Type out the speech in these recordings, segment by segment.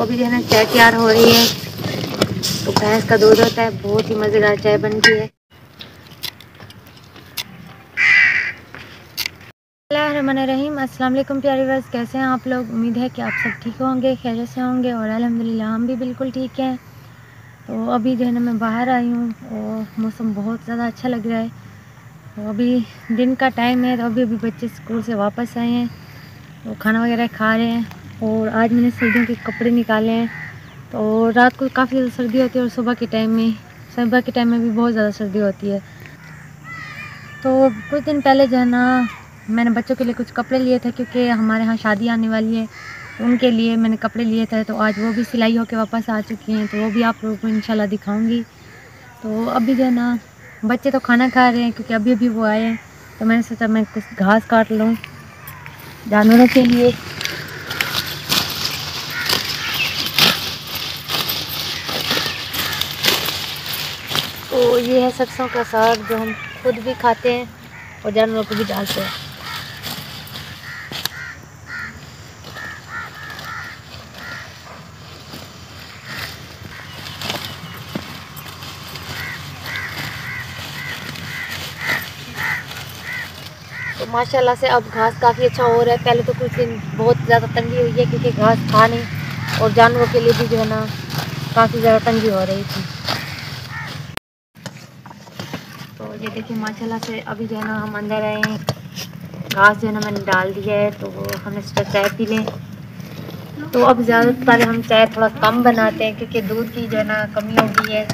अभी जो है ना चाय तैयार हो रही है। तो भैंस का दूध होता है, बहुत ही मज़ेदार चाय बनती है। रहीम अस्सलाम वालेकुम, प्यारे वर्स कैसे हैं आप लोग? उम्मीद है कि आप सब ठीक होंगे खैर से होंगे, और अल्हम्दुलिल्लाह हम भी बिल्कुल ठीक हैं। तो अभी जो है ना मैं बाहर आई हूँ, और मौसम बहुत ज़्यादा अच्छा लग रहा है। तो अभी दिन का टाइम है तो अभी अभी बच्चे स्कूल से वापस आए हैं तो खाना वगैरह खा रहे हैं। और आज मैंने सर्दियों के कपड़े निकाले हैं तो रात को काफ़ी ज़्यादा सर्दी होती है और सुबह के टाइम में, सुबह के टाइम में भी बहुत ज़्यादा सर्दी होती है। तो कुछ दिन पहले जो है ना, मैंने बच्चों के लिए कुछ कपड़े लिए थे क्योंकि हमारे यहाँ शादी आने वाली है। उनके लिए मैंने कपड़े लिए थे तो आज वो भी सिलाई होकर वापस आ चुकी हैं तो वो भी आप लोगों को इंशाल्लाह दिखाऊँगी। तो अभी जो है ना, बच्चे तो खाना खा रहे हैं क्योंकि अभी अभी वो आए हैं तो मैंने सोचा मैं कुछ घास काट लूँ। जानवरों के लिए तो ये है सरसों का साग जो हम खुद भी खाते हैं और जानवरों को भी डालते हैं। तो माशाल्लाह से अब घास काफ़ी अच्छा हो रहा है। पहले तो कुछ दिन बहुत ज़्यादा तंगी हुई है क्योंकि घास था नहीं और जानवरों के लिए भी जो है ना काफ़ी ज़्यादा तंगी हो रही थी। देखिए माशाल्लाह से अभी जो है ना हम अंदर आए हैं। घास जो है ना मैंने डाल दिया है तो हमने सोचा चाय पी लें। तो अब ज़्यादातर हम चाय थोड़ा कम बनाते हैं, क्योंकि दूध की जो है ना कमी हो गई है।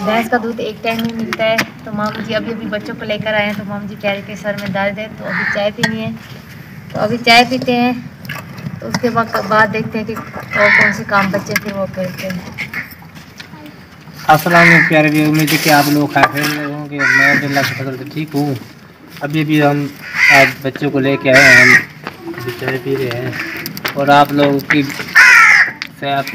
भैंस का दूध एक टाइम ही मिलता है। तो मामू जी अभी अभी बच्चों को लेकर आए हैं तो मामू जी कह रहे थे सर में दर्द है तो अभी चाय पीनी है। तो अभी चाय पीते हैं। तो उसके बाद बाद देखते हैं कि और कौन से काम बच्चे थे वो करते हैं। असलम प्यारे भी उम्मीद है कि आप लोग खाए होंगे। मैं अल्लाह के फ़सल से ठीक हूँ। अभी अभी हम आज बच्चों को लेके आए हैं, हम चाय पी रहे हैं। और आप लोगों की से आप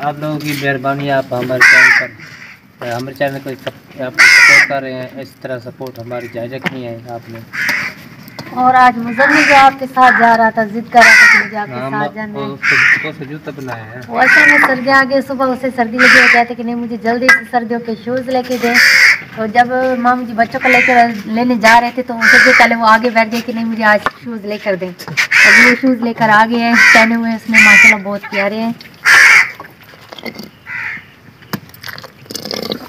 आप लोगों की मेहरबानी, आप हमारे चैनल पर, हमारे चैनल को आप सपोर्ट कर रहे हैं। इस तरह सपोर्ट हमारी जायज़ रखनी है आपने। और आज मुजम्मिल जो आपके साथ जा रहा था जिद कर रहा था कि मुझे आपके हाँ, साथ जाना। है जूता बनाया वो में सर्दी आ गई सुबह उसे सर्दी लगी वो कहते कि नहीं मुझे जल्दी से सर्दियों के शूज़ लेके दें। तो जब माम जी बच्चों को लेकर लेने जा रहे थे तो सबसे पहले वो आगे बैठ गए कि नहीं मुझे आज शूज़ लेकर दें। अभी वो शूज़ लेकर आ गए हैं पहने हुए उसमें माशाल्लाह बहुत प्यारे हैं।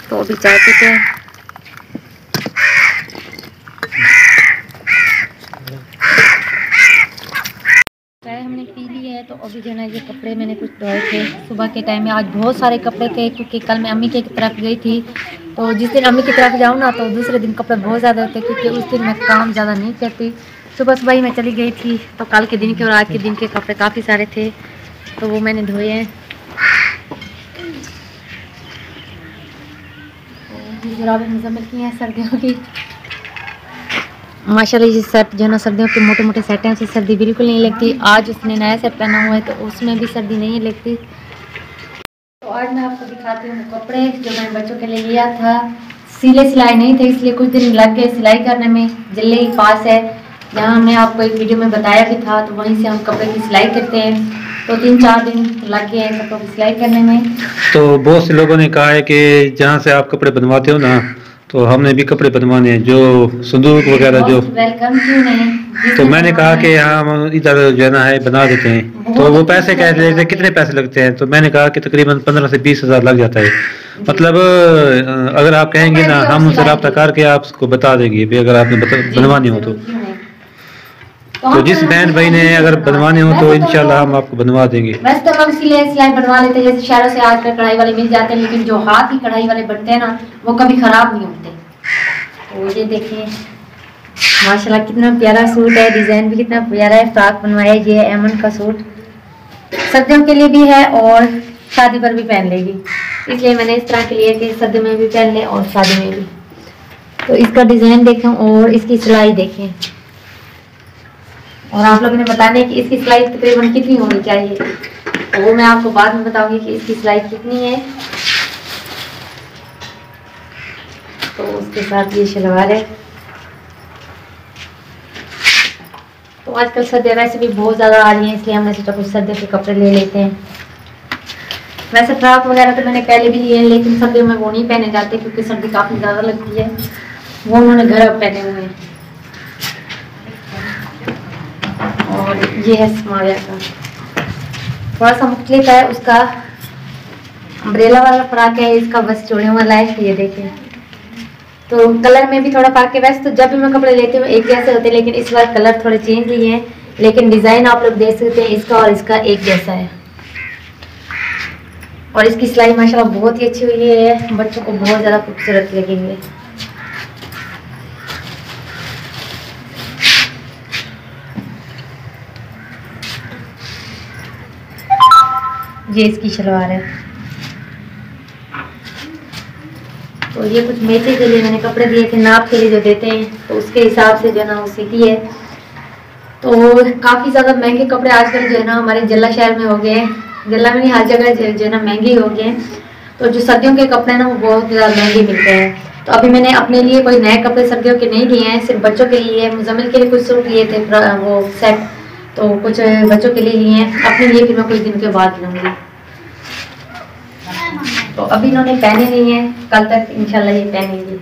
तो अभी चाय पीते हैं चाय हमने पी ली है तो अभी जो है ना ये कपड़े मैंने कुछ धोए थे। सुबह के टाइम में आज बहुत सारे कपड़े थे, क्योंकि कल मैं अम्मी के तरफ़ गई थी। तो जिस दिन अम्मी की तरफ़ जाऊँ ना तो दूसरे दिन कपड़े बहुत ज़्यादा होते क्योंकि उस दिन मैं काम ज़्यादा नहीं करती। सुबह सुबह ही मैं चली गई थी तो कल के दिन के और आज के दिन के कपड़े काफ़ी सारे थे तो वो मैंने धोए हैं। जुराबें मुजम्मिल की हैं, सर्दियों की। माशाल्लाह ये सेट जो है ना, सर्दियों के मोटे मोटे सेट हैं उसे सर्दी बिल्कुल नहीं लगती। आज उसने नया सेट पहना हुआ है तो उसमें भी सर्दी नहीं लगती। तो आज मैं आपको दिखाती हूँ कपड़े, जो मैंने बच्चों के लिए लिया था। सिले सिलाई नहीं थे, इसलिए कुछ दिन लग गए सिलाई करने में। ज़िले ही पास है। जहाँ हमने आपको एक वीडियो में बताया भी था तो वहीं से हम कपड़े की सिलाई करते हैं। तो तीन चार दिन लग गए कपड़ों की सिलाई करने में। तो बहुत से लोगों ने कहा है कि जहाँ से आप कपड़े बनवाते हो ना तो हमने भी कपड़े बनवाने हैं जो संदूक वगैरह जो वेलकम तो मैंने कहा कि हम इधर जो है ना है बना देते हैं। तो वो पैसे कह रहे थे कितने पैसे लगते हैं? तो मैंने कहा कि तकरीबन पंद्रह से बीस हज़ार लग जाता है। मतलब अगर आप कहेंगे ना हम उनसे रब्ता करके आपको बता देंगे भी अगर आपने बनवानी हो तो। तो जिस बहन भाई ने अगर बनवाने हो तो इनशाला हम आपको बनवा देंगे। वैसे तो हम सिलाई सिलाई बनवा लेते हैं जैसे शहरों से आजकल कढ़ाई वाले मिल जाते हैं लेकिन जो हाथ की कढ़ाई वाले बनते हैं ना वो कभी खराब नहीं होते। तो ये देखिए माशाल्लाह कितना प्यारा सूट है डिज़ाइन भी कितना प्यारा है फ्रॉक बनवाया ये एमन का सूट। सर्दियों के लिए भी है और शादी पर भी पहन लेगी। इसलिए मैंने इस तरह के लिए कि सर्दी में भी पहन ले और शादी में भी। तो इसका डिज़ाइन देखें और इसकी सिलाई देखें। और आप लोगों ने बताने कि इसकी सिलाई तकरीबन कितनी होनी चाहिए। तो वो मैं आपको बाद में बताऊँगी कि इसकी सिलाई कितनी है। तो उसके साथ ये शलवार है। तो आजकल सर्दियाँ वैसे भी बहुत ज़्यादा आ रही हैं, इसलिए हमने सोचा कुछ सर्दियों के कपड़े ले लेते हैं। वैसे फ्रॉक वगैरह तो मैंने पहले भी लिए हैं, लेकिन सर्दियों में वो नहीं पहने जाते क्योंकि सर्दी काफ़ी ज़्यादा लगती है। वो उन्होंने घर पहने हुए हैं और ये है समाया का। थोड़ा सा मुख्तलिफ़ है, उसका अम्ब्रेला वाला फ्राक है, इसका बस चोड़ियों वाला है, ये देखें। तो कलर में भी थोड़ा फ़र्क है, वैसे तो जब भी मैं कपड़े लेती हूँ, एक जैसे होते हैं, लेकिन इस बार कलर थोड़े चेंज लिए हैं, लेकिन डिज़ाइन आप लोग देख सकते हैं, इसका और इसका एक जैसा है। और इसकी सिलाई माशाल्लाह बहुत ही अच्छी हुई है, बच्चों को बहुत ज़्यादा खूबसूरत लगेंगे। ये इसकी शलवार है। तो ये कुछ मेचे के लिए मैंने कपड़े दिए थे, नाप के लिए जो देते हैं तो उसके हिसाब से जो है ना वो सीती है। तो काफ़ी ज़्यादा महँगे कपड़े आजकल जो है ना हमारे जल्ला शहर में हो गए हैं। जल्ला में नहीं, हर जगह जो है ना महँगे हो गए हैं। तो जो सर्दियों के कपड़े ना, वो बहुत ज़्यादा महँगे मिलते हैं। तो अभी मैंने अपने लिए कोई नए कपड़े सर्दियों के नहीं लिए हैं, सिर्फ़ बच्चों के लिए, मुजम्मिल के लिए कुछ सूट लिए थे वो सेट तो कुछ बच्चों के लिए लिए हैं। अपने लिए फिर मैं कुछ दिन के बाद लूँगी। तो अभी इन्होंने पहने नहीं है। कल तक इंशाल्लाह ये पहनेंगे।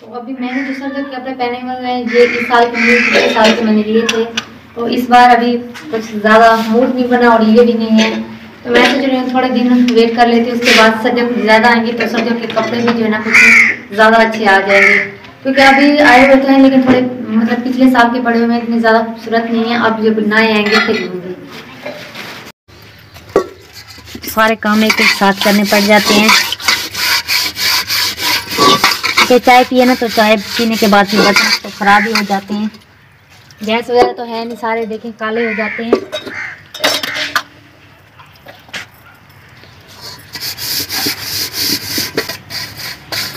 तो अभी मैंने सर्दियों के कपड़े पहने हुए हैं, ये इस साल के नहीं पिछले साल के मैंने लिए थे। तो इस बार अभी कुछ ज़्यादा मूड नहीं बना और लिए भी नहीं है। तो सोच रही हूँ, थोड़े दिन वेट कर लेती हूँ, उसके बाद सर्दियों कुछ ज़्यादा आएँगी तो सर्दियों के कपड़े भी जो है ना कुछ ज़्यादा अच्छे आ जाएँगे। क्योंकि अभी आए हुए तो हैं, लेकिन थोड़े मतलब पिछले साल के पड़े हुए इतने ज़्यादा खूबसूरत नहीं है, अब जब नए आएँगे, फिर लूँगी सारे काम एक साथ करने पड़ जाते हैं। कि चाय पिए ना तो चाय पीने के बाद बर्तन तो ख़राब ही हो जाते हैं। गैस वगैरह तो है नहीं, सारे देखें, काले हो जाते हैं।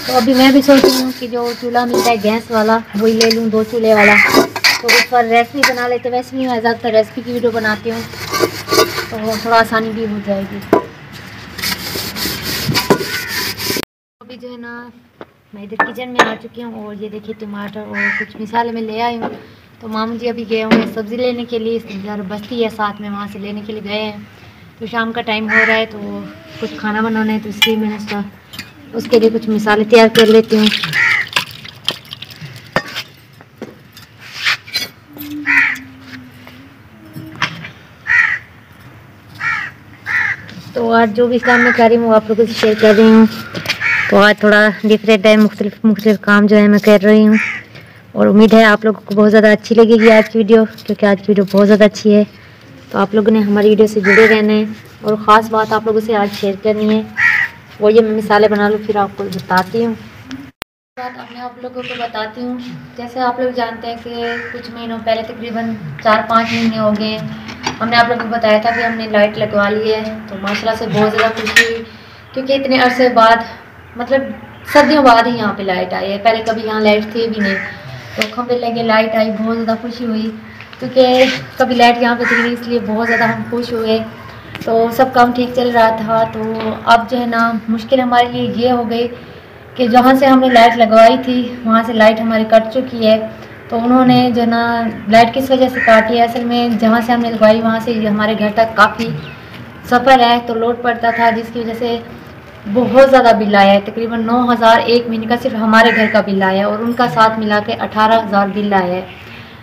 तो अभी मैं भी सोच रही हूँ कि जो चूल्हा मिलता है गैस वाला, वही ले लूँ दो चूल्हे वाला। तो उस पर रेसिपी बना लेते वैसे भी मैं ज़्यादातर रेसिपी की वीडियो बनाती हूँ तो थोड़ा आसानी भी हो जाएगी। अभी जो है ना, मैं इधर किचन में आ चुकी हूँ और ये देखिए टमाटर और कुछ मिसाले में ले आई हूँ। तो मामू जी अभी गए हुए सब्ज़ी लेने के लिए इधर बस्ती है, साथ में वहाँ से लेने के लिए गए हैं। तो शाम का टाइम हो रहा है तो कुछ खाना बनाना है तो इसलिए मैंने उसका उसके लिए कुछ मिसाले तैयार कर लेती हूँ। तो आज जो भी काम मैं कर रही हूँ आप लोगों से शेयर कर रही हूँ। तो आज थोड़ा डिफरेंट है, मुख्तलिफ़ मुख्तलिफ़ काम जो है मैं कर रही हूँ। और उम्मीद है आप लोगों को बहुत ज़्यादा अच्छी लगेगी आज की वीडियो, क्योंकि आज की वीडियो बहुत ज़्यादा अच्छी है। तो आप लोगों ने हमारी वीडियो से जुड़े रहना है, और ख़ास बात आप लोगों से आज शेयर करनी है। वो ये मैं मिसालें बना लूँ, फिर आपको बताती हूँ। बात अब मैं आप लोगों को बताती हूँ। जैसे आप लोग जानते हैं कि कुछ महीनों पहले तकरीबन चार पाँच महीने हो गए। हमने आप लोगों को बताया था कि हमने लाइट लगवा ली है तो माशाल्लाह से बहुत ज़्यादा खुशी हुई। क्योंकि इतने अरसे बाद मतलब सर्दियों बाद ही यहाँ पे लाइट आई है। पहले कभी यहाँ लाइट थी भी नहीं। तो खंभे लगे, लाइट आई, बहुत ज़्यादा खुशी हुई। क्योंकि कभी लाइट यहाँ पे थी नहीं, इसलिए बहुत ज़्यादा हम खुश हुए। तो सब काम ठीक चल रहा था तो अब जो है ना, मुश्किल हमारे लिए ये हो गई कि जहाँ से हमने लाइट लगवाई थी, वहाँ से लाइट हमारी कट चुकी है। तो उन्होंने जो है ना, लाइट किस वजह से काटी है? असल में जहाँ से हमने लगवाई, वहाँ से हमारे घर तक काफ़ी सफ़र है तो लोड पड़ता था, जिसकी वजह से बहुत ज़्यादा बिल आया है। तकरीबन नौ हज़ार एक महीने का सिर्फ़ हमारे घर का बिल आया है और उनका साथ मिला के अठारह हज़ार बिल आया है,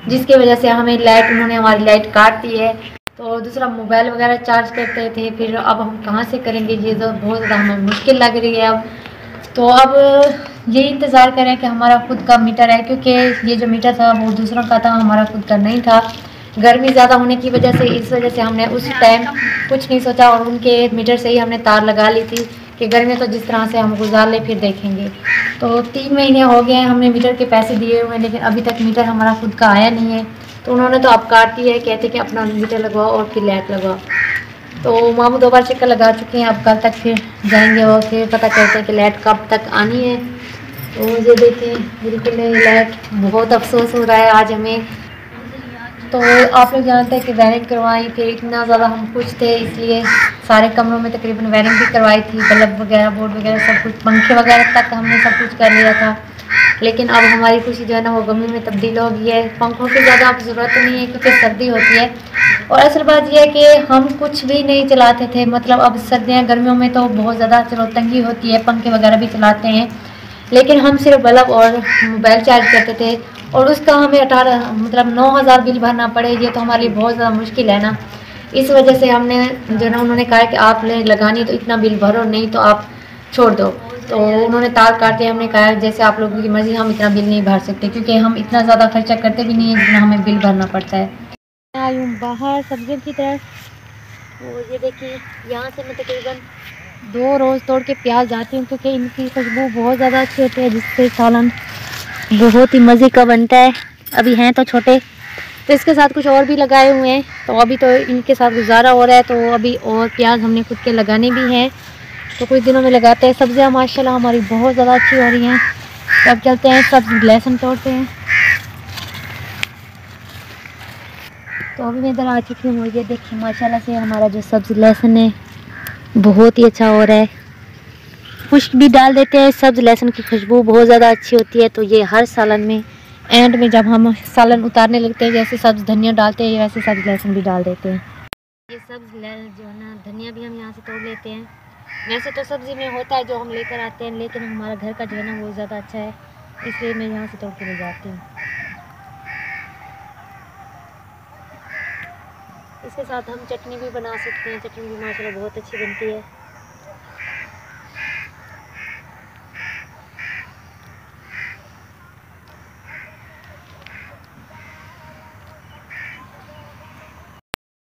जिसकी वजह से हमें लाइट, उन्होंने हमारी लाइट काट दी है। तो दूसरा मोबाइल वगैरह चार्ज करते थे, फिर अब हम कहाँ से करेंगे? ये तो बहुत ज़्यादा हमें मुश्किल लग रही है अब। तो अब यही इंतज़ार करें कि हमारा खुद का मीटर है, क्योंकि ये जो मीटर था, वो दूसरों का था, हमारा खुद का नहीं था। गर्मी ज़्यादा होने की वजह से, इस वजह से हमने उस टाइम कुछ नहीं सोचा और उनके मीटर से ही हमने तार लगा ली थी कि गर्मी तो जिस तरह से हम गुजार ले, फिर देखेंगे। तो तीन महीने हो गए हैं, हमने मीटर के पैसे दिए हुए हैं, लेकिन अभी तक मीटर हमारा खुद का आया नहीं है। तो उन्होंने तो अब काट दी है, कहते कि अपना मीटर लगवाओ और फिर लाइट लगवाओ। तो मामू दो बार चक्कर लगा चुके हैं, अब कल तक फिर जाएँगे और फिर पता करते हैं कि लाइट कब तक आनी है। तो ये देखिए बिल्कुल नहीं लाइट बहुत अफसोस हो रहा है आज हमें। तो आप लोग जानते हैं कि वायरिंग करवाई फिर इतना ज़्यादा हम खुश थे, इसलिए सारे कमरों में तकरीबन वायरिंग भी करवाई थी, बल्ब वगैरह बोर्ड वगैरह, सब कुछ, पंखे वगैरह तक हमने सब कुछ कर लिया था। लेकिन अब हमारी खुशी जो है ना वो गमी में तब्दील हो गई है। पंखों की ज़्यादा अब ज़रूरत नहीं है क्योंकि सर्दी होती है। और असल बात यह है कि हम कुछ भी नहीं चलाते थे। मतलब अब सर्दियाँ गर्मियों में तो बहुत ज़्यादा चलो तंगी होती है। पंखे वगैरह भी चलाते हैं। लेकिन हम सिर्फ़ बल्ब और मोबाइल चार्ज करते थे। और उसका हमें अठारह मतलब नौ हज़ार बिल भरना पड़े। ये तो हमारे लिए बहुत ज़्यादा मुश्किल है ना। इस वजह से हमने जो ना उन्होंने कहा कि आपने लगानी तो इतना बिल भरो, नहीं तो आप छोड़ दो। तो उन्होंने तार काटे हमने कहा, जैसे आप लोगों की मर्ज़ी, हम इतना बिल नहीं भर सकते, क्योंकि हम इतना ज़्यादा खर्चा करते भी नहीं है जितना हमें बिल भरना पड़ता है। मैं आई हूँ बाहर सब्जियों की तरफ़ और ये देखिए, यहाँ से मैं तकरीबन दो रोज़ तोड़ के प्याज जाती हूँ, क्योंकि इनकी खुशबू बहुत ज़्यादा अच्छी होती है, जिससे सालन बहुत ही मज़े का बनता है। अभी हैं तो छोटे तो इसके साथ कुछ और भी लगाए हुए हैं। तो अभी तो इनके साथ गुजारा हो रहा है तो अभी और प्याज हमने खुद के लगाने भी हैं। तो कुछ दिनों में लगाते हैं सब्ज़ियाँ, माशाल्लाह हमारी बहुत ज़्यादा अच्छी हो रही हैं। तो अब चलते हैं सब लहसुन तोड़ते हैं। तो अभी मैं इधर आ चुकी हूँ, ये देखिए, माशाल्लाह से हमारा जो सब्ज़ लहसुन है, बहुत ही अच्छा हो रहा है। खुश्क भी डाल देते हैं, सब्ज़ लहसुन की खुशबू बहुत ज़्यादा अच्छी होती है। तो ये हर सालन में, एंड में जब हम सालन उतारने लगते हैं, जैसे सब्ज़ धनिया डालते हैं, वैसे सब्ज़ लहसुन भी डाल देते हैं। ये सब्ज़ जो है ना, धनिया भी हम यहाँ से तोड़ लेते हैं। वैसे तो सब्ज़ी में होता है जो हम लेकर आते हैं, लेकिन हमारा घर का जो है ना, वो ज़्यादा अच्छा है। इसलिए मैं यहाँ से तोड़ के ले जाती हूँ। इसके साथ हम चटनी भी बना सकते हैं। चटनी भी माशाल्लाह बहुत अच्छी बनती है।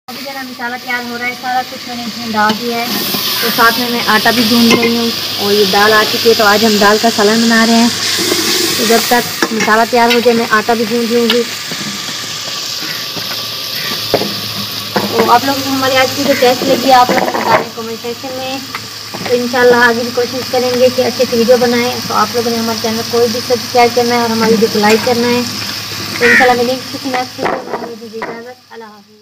अभी जरा मसाला तैयार हो रहा है। सारा कुछ मैंने इसमें डाल दिया है। तो साथ में मैं आटा भी भून रही हूँ और ये दाल आ चुकी है तो आज हम दाल का सालन बना रहे हैं। तो जब तक मसाला तैयार हो जाए, मैं आटा भी भून दूँगी तो आप लोगों को हमारी आज की जो टेस्ट लगी आप लोग बताएँ कमेंट सेक्शन में। तो इन आगे भी कोशिश करेंगे कि अच्छी अच्छी वीडियो बनाएँ। तो आप लोगों ने हमारे चैनल को भी सब्सक्राइब करना है और हमारी वीडियो को लाइक करना है। तो इन मिलेंगे किसी नेक्स्ट वीडियो में इजाज़त अल्लाह हाफिज़।